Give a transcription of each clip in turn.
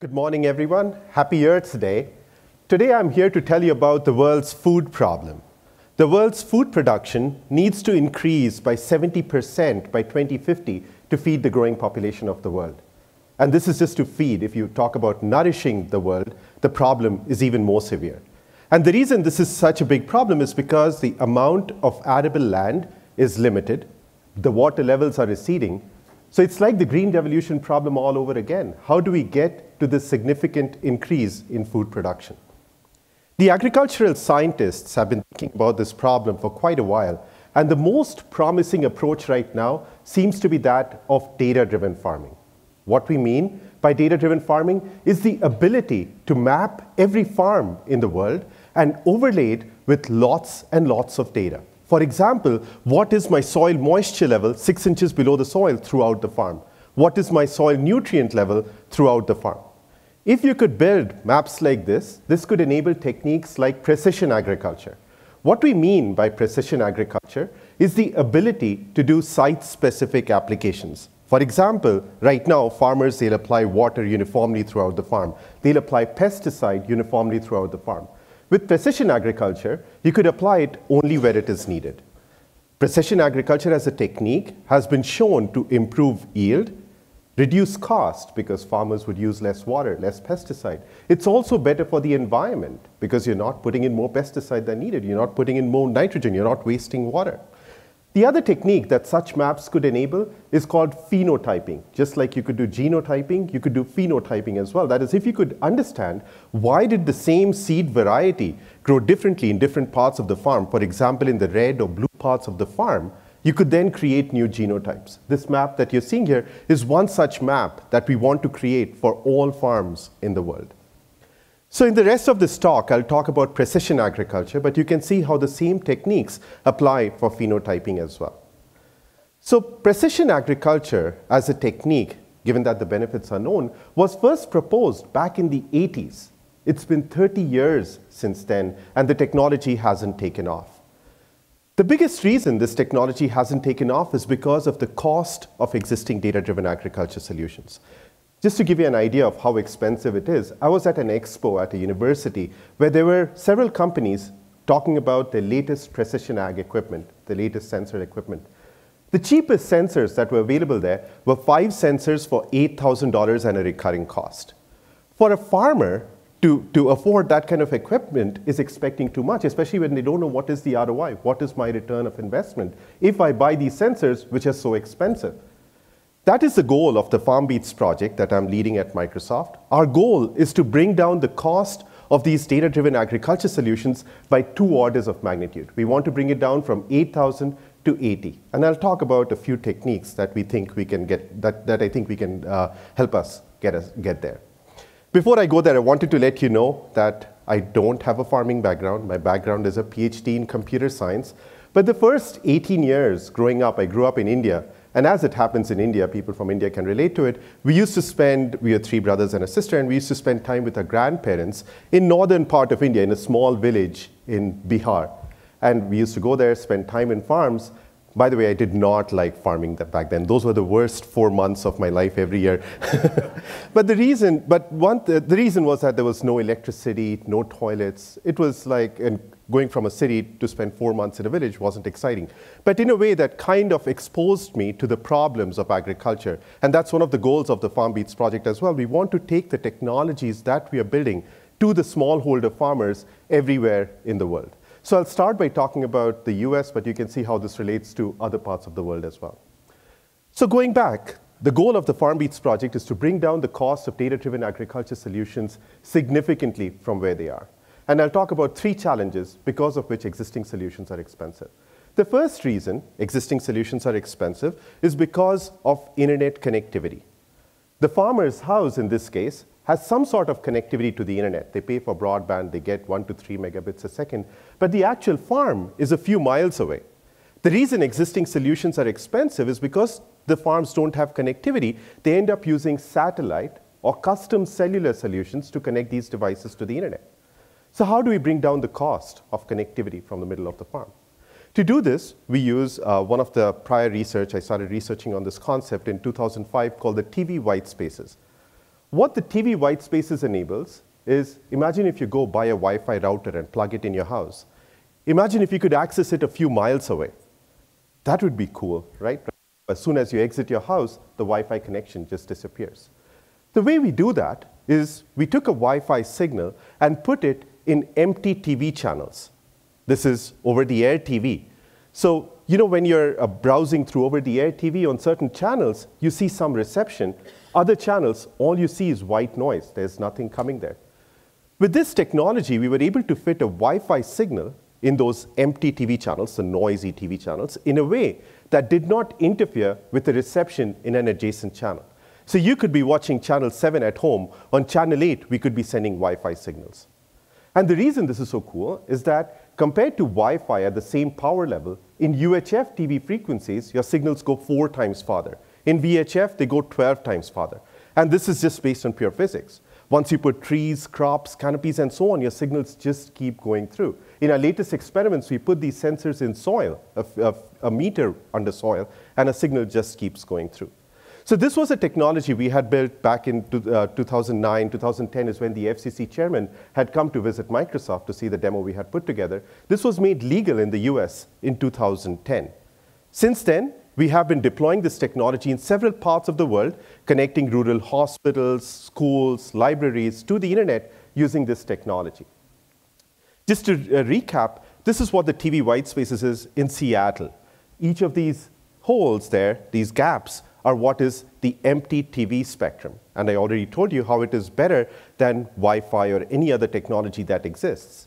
Good morning, everyone. Happy Earth Day. Today I'm here to tell you about the world's food problem. The world's food production needs to increase by 70% by 2050 to feed the growing population of the world. And this is just to feed. If you talk about nourishing the world, the problem is even more severe. And the reason this is such a big problem is because the amount of arable land is limited, the water levels are receding. So it's like the Green Revolution problem all over again. How do we get to this significant increase in food production? The agricultural scientists have been thinking about this problem for quite a while, and the most promising approach right now seems to be that of data-driven farming. What we mean by data-driven farming is the ability to map every farm in the world and overlay it with lots and lots of data. For example, what is my soil moisture level six inches below the soil throughout the farm? What is my soil nutrient level throughout the farm? If you could build maps like this, this could enable techniques like precision agriculture. What we mean by precision agriculture is the ability to do site-specific applications. For example, right now, farmers, they'll apply water uniformly throughout the farm. They'll apply pesticide uniformly throughout the farm. With precision agriculture, you could apply it only where it is needed. Precision agriculture as a technique has been shown to improve yield, reduce cost because farmers would use less water, less pesticide. It's also better for the environment because you're not putting in more pesticide than needed. You're not putting in more nitrogen. You're not wasting water. The other technique that such maps could enable is called phenotyping. Just like you could do genotyping, you could do phenotyping as well. That is, if you could understand why did the same seed variety grow differently in different parts of the farm, for example, in the red or blue parts of the farm, you could then create new genotypes. This map that you're seeing here is one such map that we want to create for all farms in the world. So in the rest of this talk, I'll talk about precision agriculture, but you can see how the same techniques apply for phenotyping as well. So precision agriculture as a technique, given that the benefits are known, was first proposed back in the 80s. It's been 30 years since then, and the technology hasn't taken off. The biggest reason this technology hasn't taken off is because of the cost of existing data-driven agriculture solutions. Just to give you an idea of how expensive it is, I was at an expo at a university where there were several companies talking about the latest precision ag equipment, the latest sensor equipment. The cheapest sensors that were available there were five sensors for $8,000 and a recurring cost. For a farmer, to, to afford that kind of equipment is expecting too much, especially when they don't know what is the ROI, what is my return of investment, if I buy these sensors, which are so expensive. That is the goal of the FarmBeats project that I'm leading at Microsoft. Our goal is to bring down the cost of these data-driven agriculture solutions by two orders of magnitude. We want to bring it down from 8,000 to 80. And I'll talk about a few techniques that we think we can get, that, that I think we can uh, help us get, us get there. Before I go there, I wanted to let you know that I don't have a farming background. My background is a PhD in computer science. But the first 18 years growing up, I grew up in India, and as it happens in India, people from India can relate to it. We used to spend, we are three brothers and a sister, and we used to spend time with our grandparents in northern part of India, in a small village in Bihar. And we used to go there, spend time in farms. By the way, I did not like farming back then. Those were the worst four months of my life every year. but the reason, but one, the, reason was that there was no electricity, no toilets. It was like, going from a city to spend four months in a village wasn't exciting. But in a way that kind of exposed me to the problems of agriculture. And that's one of the goals of the FarmBeats project as well. We want to take the technologies that we are building to the smallholder farmers everywhere in the world. So I'll start by talking about the US, but you can see how this relates to other parts of the world as well. So going back, the goal of the FarmBeats project is to bring down the cost of data-driven agriculture solutions significantly from where they are. And I'll talk about three challenges because of which existing solutions are expensive. The first reason existing solutions are expensive is because of internet connectivity. The farmer's house, in this case, has some sort of connectivity to the internet. They pay for broadband, they get one to three megabits a second, but the actual farm is a few miles away. The reason existing solutions are expensive is because the farms don't have connectivity. They end up using satellite or custom cellular solutions to connect these devices to the internet. So how do we bring down the cost of connectivity from the middle of the farm? To do this, we use uh, one of the prior research, I started researching on this concept in 2005 called the TV white spaces. What the TV white spaces enables is, imagine if you go buy a Wi-Fi router and plug it in your house. Imagine if you could access it a few miles away. That would be cool, right? As soon as you exit your house, the Wi-Fi connection just disappears. The way we do that is we took a Wi-Fi signal and put it in empty TV channels. This is over-the-air TV. So, you know, when you're uh, browsing through over-the-air TV on certain channels, you see some reception. Other channels, all you see is white noise. There's nothing coming there. With this technology, we were able to fit a Wi-Fi signal in those empty TV channels, the noisy TV channels, in a way that did not interfere with the reception in an adjacent channel. So you could be watching channel 7 at home. On channel 8, we could be sending Wi-Fi signals. And the reason this is so cool is that compared to Wi-Fi at the same power level, in UHF TV frequencies, your signals go four times farther. In VHF, they go 12 times farther. And this is just based on pure physics. Once you put trees, crops, canopies, and so on, your signals just keep going through. In our latest experiments, we put these sensors in soil, a, a, a meter under soil, and a signal just keeps going through. So this was a technology we had built back in uh, 2009, 2010 is when the FCC chairman had come to visit Microsoft to see the demo we had put together. This was made legal in the US in 2010. Since then, we have been deploying this technology in several parts of the world, connecting rural hospitals, schools, libraries to the internet using this technology. Just to uh, recap, this is what the TV white spaces is in Seattle. Each of these holes there, these gaps, are what is the empty TV spectrum. And I already told you how it is better than Wi-Fi or any other technology that exists.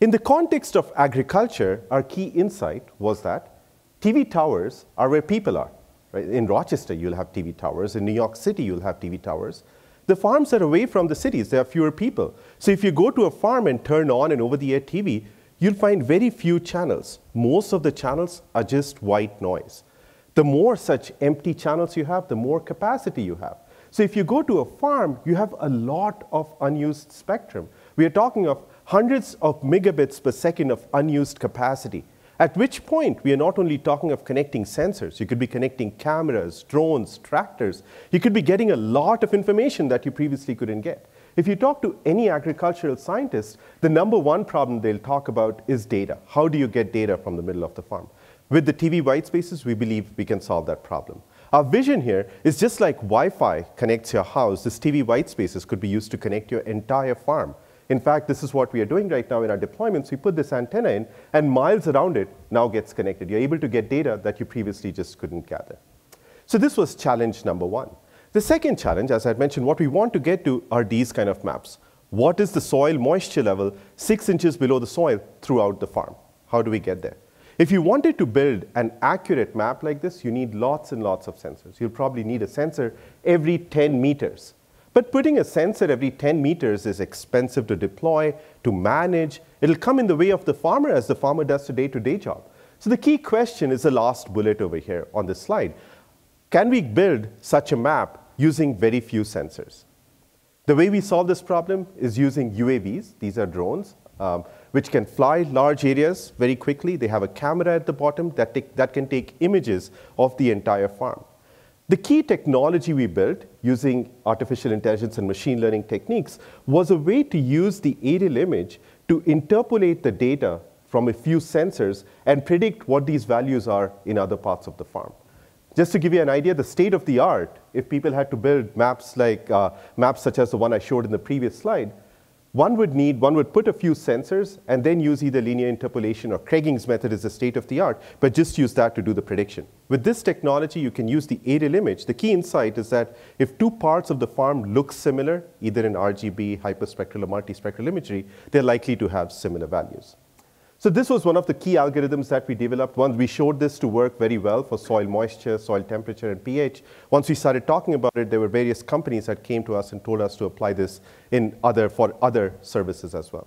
In the context of agriculture, our key insight was that TV towers are where people are. Right? In Rochester, you'll have TV towers. In New York City, you'll have TV towers. The farms are away from the cities. There are fewer people. So if you go to a farm and turn on an over-the-air TV, you'll find very few channels. Most of the channels are just white noise. The more such empty channels you have, the more capacity you have. So if you go to a farm, you have a lot of unused spectrum. We are talking of hundreds of megabits per second of unused capacity. At which point, we are not only talking of connecting sensors, you could be connecting cameras, drones, tractors. You could be getting a lot of information that you previously couldn't get. If you talk to any agricultural scientist, the number one problem they'll talk about is data. How do you get data from the middle of the farm? With the TV white spaces, we believe we can solve that problem. Our vision here is just like Wi-Fi connects your house, this TV white spaces could be used to connect your entire farm. In fact, this is what we are doing right now in our deployments. We put this antenna in, and miles around it now gets connected. You're able to get data that you previously just couldn't gather. So this was challenge number one. The second challenge, as I mentioned, what we want to get to are these kind of maps. What is the soil moisture level six inches below the soil throughout the farm? How do we get there? If you wanted to build an accurate map like this, you need lots and lots of sensors. You'll probably need a sensor every 10 meters. But putting a sensor every 10 meters is expensive to deploy, to manage. It'll come in the way of the farmer as the farmer does the day-to-day -day job. So the key question is the last bullet over here on this slide. Can we build such a map using very few sensors? The way we solve this problem is using UAVs. These are drones. Um, which can fly large areas very quickly. They have a camera at the bottom that, take, that can take images of the entire farm. The key technology we built using artificial intelligence and machine learning techniques was a way to use the aerial image to interpolate the data from a few sensors and predict what these values are in other parts of the farm. Just to give you an idea, the state of the art, if people had to build maps like uh, maps such as the one I showed in the previous slide, one would need, one would put a few sensors and then use either linear interpolation or Kriging's method is the state of the art, but just use that to do the prediction. With this technology, you can use the aerial image. The key insight is that if two parts of the farm look similar, either in RGB, hyperspectral, or multispectral imagery, they're likely to have similar values. So this was one of the key algorithms that we developed. Once we showed this to work very well for soil moisture, soil temperature, and pH. Once we started talking about it, there were various companies that came to us and told us to apply this in other, for other services as well.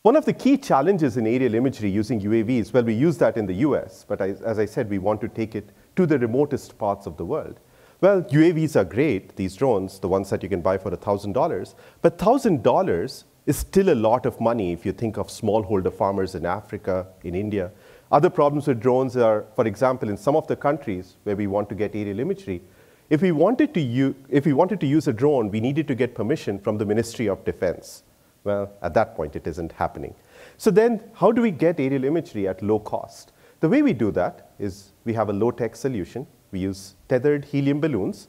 One of the key challenges in aerial imagery using UAVs, well, we use that in the US, but as I said, we want to take it to the remotest parts of the world. Well, UAVs are great, these drones, the ones that you can buy for $1,000, but $1,000 is still a lot of money if you think of smallholder farmers in Africa, in India. Other problems with drones are, for example, in some of the countries where we want to get aerial imagery, If we, wanted to if we wanted to use a drone, we needed to get permission from the Ministry of Defense. Well, at that point, it isn't happening. So then, how do we get aerial imagery at low cost? The way we do that is we have a low-tech solution. We use tethered helium balloons,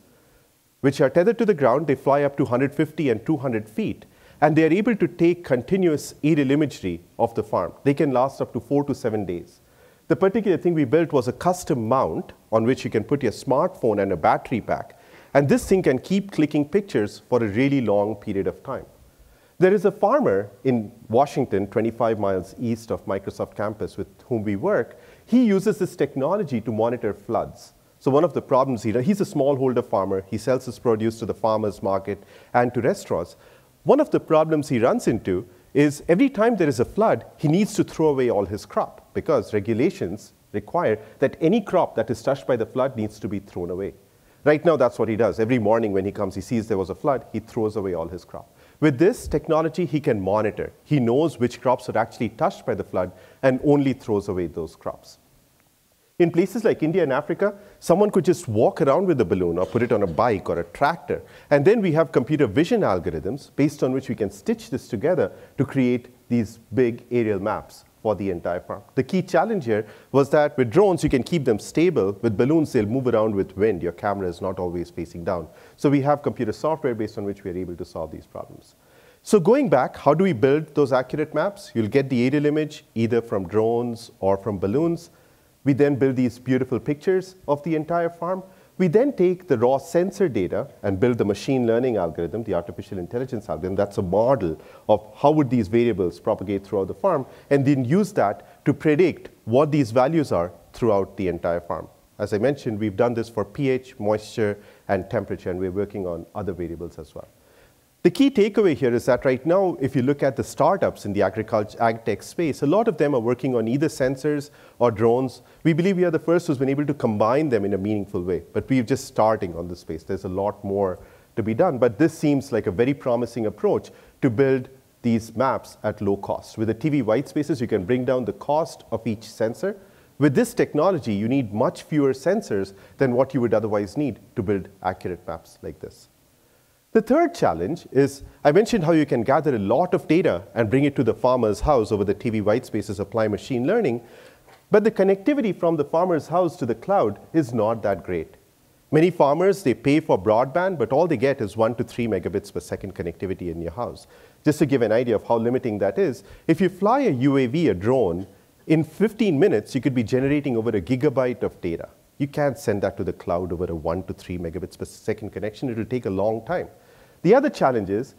which are tethered to the ground. They fly up to 150 and 200 feet, and they are able to take continuous aerial imagery of the farm. They can last up to four to seven days. The particular thing we built was a custom mount on which you can put your smartphone and a battery pack, and this thing can keep clicking pictures for a really long period of time. There is a farmer in Washington, 25 miles east of Microsoft campus with whom we work. He uses this technology to monitor floods. So one of the problems, he, he's a smallholder farmer. He sells his produce to the farmer's market and to restaurants. One of the problems he runs into is every time there is a flood, he needs to throw away all his crop because regulations require that any crop that is touched by the flood needs to be thrown away. Right now, that's what he does. Every morning when he comes, he sees there was a flood, he throws away all his crop. With this technology, he can monitor. He knows which crops are actually touched by the flood and only throws away those crops. In places like India and Africa, someone could just walk around with a balloon or put it on a bike or a tractor. And then we have computer vision algorithms based on which we can stitch this together to create these big aerial maps for the entire farm. The key challenge here was that with drones, you can keep them stable. With balloons, they'll move around with wind. Your camera is not always facing down. So we have computer software based on which we are able to solve these problems. So going back, how do we build those accurate maps? You'll get the aerial image either from drones or from balloons. We then build these beautiful pictures of the entire farm. We then take the raw sensor data and build the machine learning algorithm, the artificial intelligence algorithm. That's a model of how would these variables propagate throughout the farm, and then use that to predict what these values are throughout the entire farm. As I mentioned, we've done this for pH, moisture, and temperature, and we're working on other variables as well. The key takeaway here is that right now, if you look at the startups in the agriculture, ag tech space, a lot of them are working on either sensors or drones. We believe we are the first who's been able to combine them in a meaningful way, but we're just starting on this space. There's a lot more to be done, but this seems like a very promising approach to build these maps at low cost. With the TV white spaces, you can bring down the cost of each sensor. With this technology, you need much fewer sensors than what you would otherwise need to build accurate maps like this. The third challenge is I mentioned how you can gather a lot of data and bring it to the farmer's house over the TV white spaces, apply machine learning, but the connectivity from the farmer's house to the cloud is not that great. Many farmers, they pay for broadband, but all they get is one to three megabits per second connectivity in your house. Just to give an idea of how limiting that is, if you fly a UAV, a drone, in 15 minutes, you could be generating over a gigabyte of data. You can't send that to the cloud over a one to three megabits per second connection. It will take a long time. The other challenge is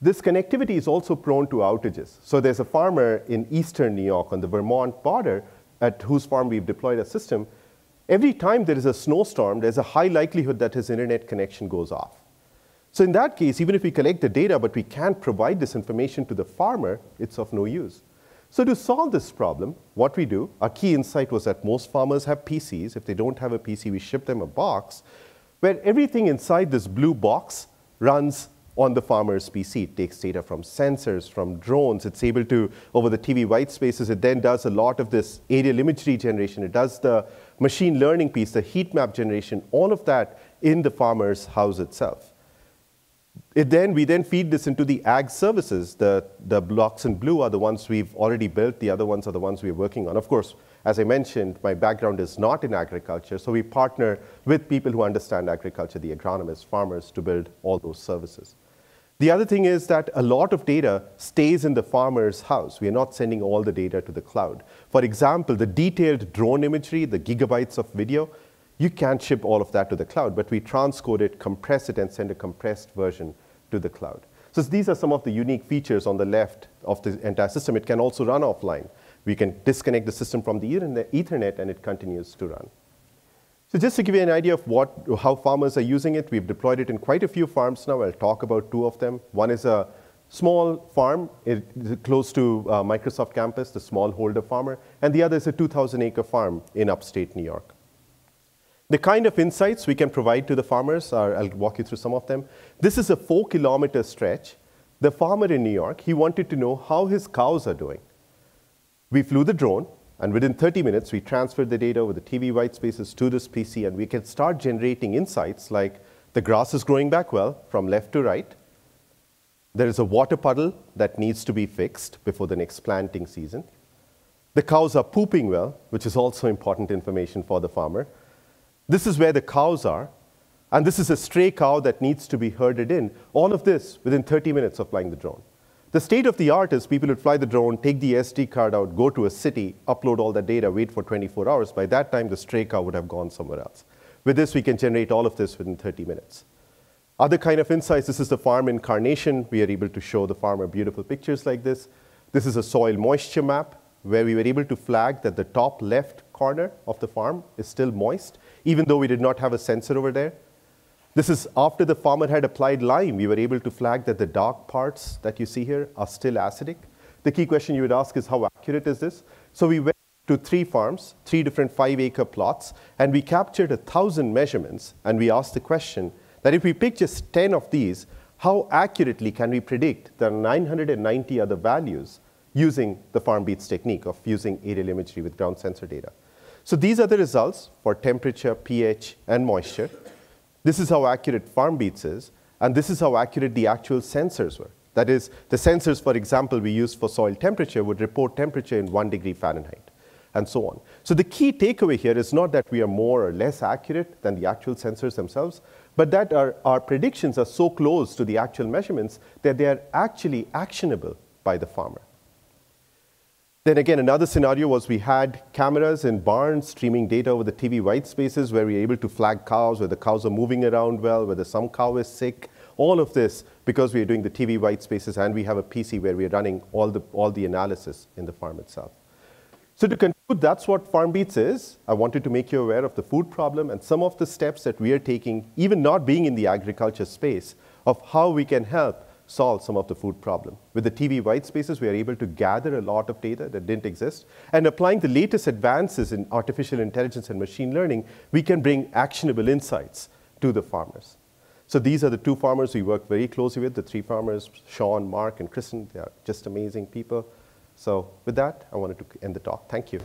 this connectivity is also prone to outages. So there's a farmer in eastern New York on the Vermont border at whose farm we've deployed a system. Every time there is a snowstorm, there's a high likelihood that his internet connection goes off. So in that case, even if we collect the data, but we can't provide this information to the farmer, it's of no use. So to solve this problem, what we do, our key insight was that most farmers have PCs. If they don't have a PC, we ship them a box where everything inside this blue box runs on the farmer's PC. It takes data from sensors, from drones. It's able to, over the TV white spaces, it then does a lot of this aerial imagery generation. It does the machine learning piece, the heat map generation, all of that in the farmer's house itself. It then, we then feed this into the ag services. The, the blocks in blue are the ones we've already built. The other ones are the ones we're working on. Of course, as I mentioned, my background is not in agriculture, so we partner with people who understand agriculture, the agronomists, farmers, to build all those services. The other thing is that a lot of data stays in the farmer's house. We are not sending all the data to the cloud. For example, the detailed drone imagery, the gigabytes of video, you can't ship all of that to the cloud, but we transcode it, compress it, and send a compressed version to the cloud. So these are some of the unique features on the left of the entire system. It can also run offline. We can disconnect the system from the Ethernet and it continues to run. So just to give you an idea of what, how farmers are using it, we've deployed it in quite a few farms now. I'll talk about two of them. One is a small farm close to uh, Microsoft campus, the smallholder farmer, and the other is a 2,000 acre farm in upstate New York. The kind of insights we can provide to the farmers are, I'll walk you through some of them. This is a four kilometer stretch. The farmer in New York, he wanted to know how his cows are doing. We flew the drone, And within 30 minutes, we transferred the data over the TV white spaces to this PC, and we can start generating insights like the grass is growing back well from left to right. There is a water puddle that needs to be fixed before the next planting season. The cows are pooping well, which is also important information for the farmer. This is where the cows are, and this is a stray cow that needs to be herded in. All of this within 30 minutes of flying the drone. The state of the art is people would fly the drone, take the SD card out, go to a city, upload all that data, wait for 24 hours. By that time, the stray cow would have gone somewhere else. With this, we can generate all of this within 30 minutes. Other kind of insights, this is the farm in Carnation. We are able to show the farmer beautiful pictures like this. This is a soil moisture map where we were able to flag that the top left corner of the farm is still moist, even though we did not have a sensor over there. This is after the farmer had applied lime, we were able to flag that the dark parts that you see here are still acidic. The key question you would ask is how accurate is this? So we went to three farms, three different five acre plots, and we captured a thousand measurements, and we asked the question that if we pick just 10 of these, how accurately can we predict the 990 other values using the FarmBeats technique of using aerial imagery with ground sensor data? So these are the results for temperature, pH, and moisture. This is how accurate FarmBeats is, and this is how accurate the actual sensors were. That is, the sensors, for example, we use for soil temperature would report temperature in one degree Fahrenheit, and so on. So the key takeaway here is not that we are more or less accurate than the actual sensors themselves, but that our, our predictions are so close to the actual measurements that they are actually actionable by the farmer. Then again, another scenario was we had cameras in barns streaming data over the TV white spaces where we were able to flag cows, where the cows are moving around well, whether some cow is sick, all of this because we are doing the TV white spaces and we have a PC where we are running all the, all the analysis in the farm itself. So to conclude, that's what FarmBeats is. I wanted to make you aware of the food problem and some of the steps that we are taking, even not being in the agriculture space, of how we can help solve some of the food problem. With the TV white spaces, we are able to gather a lot of data that didn't exist. And applying the latest advances in artificial intelligence and machine learning, we can bring actionable insights to the farmers. So these are the two farmers we work very closely with, the three farmers, Sean, Mark, and Kristen. They are just amazing people. So with that, I wanted to end the talk. Thank you.